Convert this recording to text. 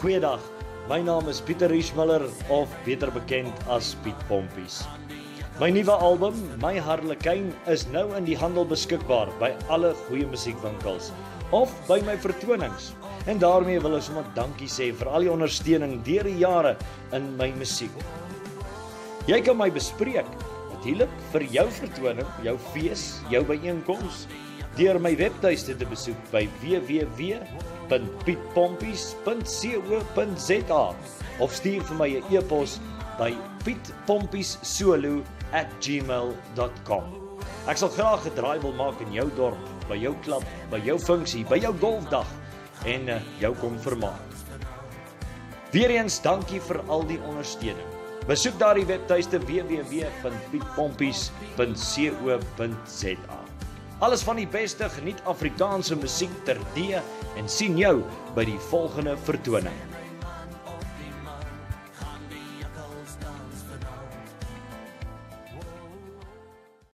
Goeiedag. My naam is Pieter Riesmiller of beter bekend as Piet Pompies. My nuwe album, My Harlekin, is nou in die handel beskikbaar by alle goeie musiekwinkels of by my vertonings. En daarmee wil ek sommer dankie sê vir al die ondersteuning deur die jare in my musiek. Jy kan my bespreek natuurlik vir jou vertoning, jou fees, jou byeenkoms deur my webtuiste te besoek by www.pietpompies.co.za of stuur vir my 'n e e-pos by pietpompiessolo@gmail.com. Ek sal graag 'n draai wil maak in jou dorp, by jou klub, by jou funksie, by jou golfdag en uh, jou kom vermaak. Weereens dankie vir al die ondersteuning. Besoek daardie webtuiste www.pietpompies.co.za. Alles van die beste, geniet Afrikaanse musiek ter dee en sien jou by die volgende vertoning.